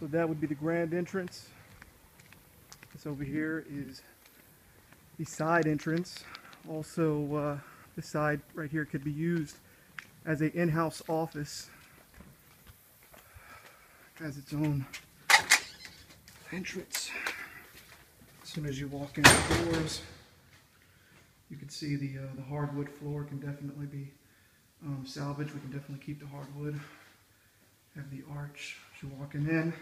So that would be the grand entrance. This over here is the side entrance. Also, uh, the side right here could be used as a in-house office. It Has its own entrance. As soon as you walk in the doors, you can see the uh, the hardwood floor can definitely be um, salvaged. We can definitely keep the hardwood. Have the arch you're walking in.